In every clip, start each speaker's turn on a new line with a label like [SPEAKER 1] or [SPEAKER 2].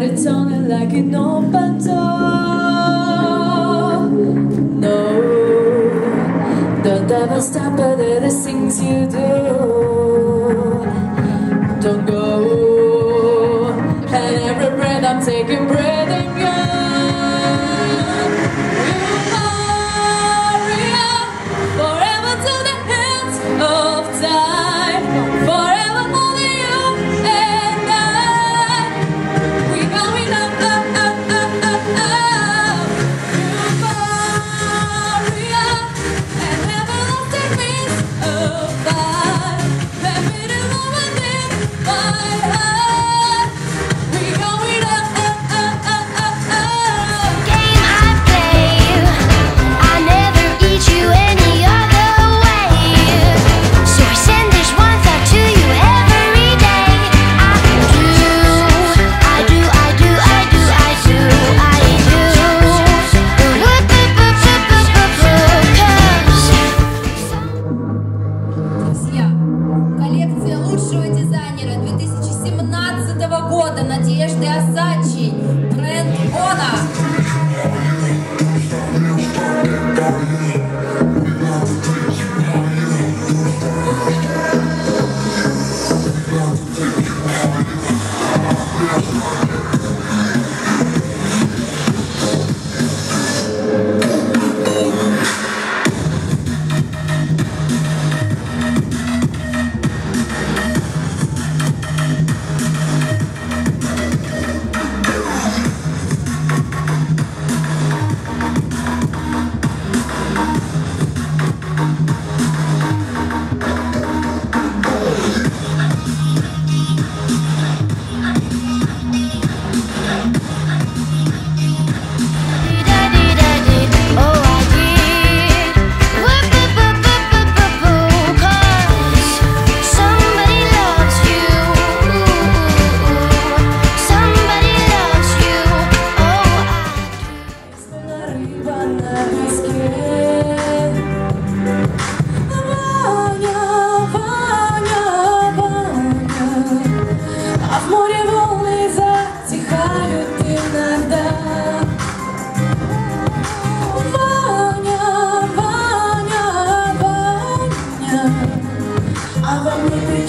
[SPEAKER 1] but it's on like an open door. No, don't ever stop at the things you do.
[SPEAKER 2] лучшего дизайнера 2017 года Надежды Асачи,
[SPEAKER 1] бренд Она.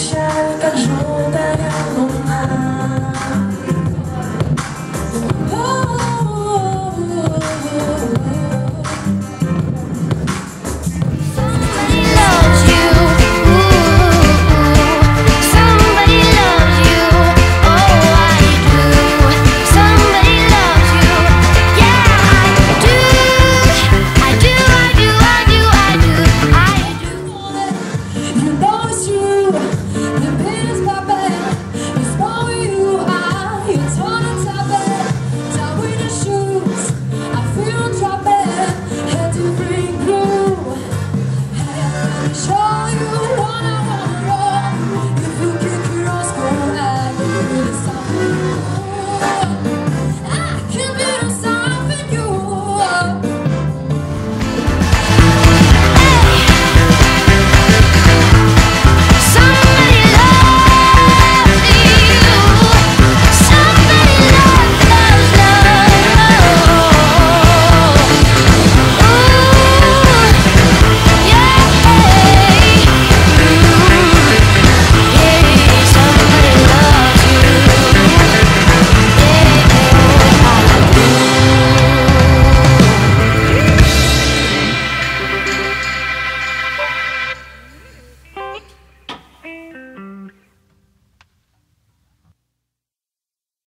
[SPEAKER 1] 感谢当初的。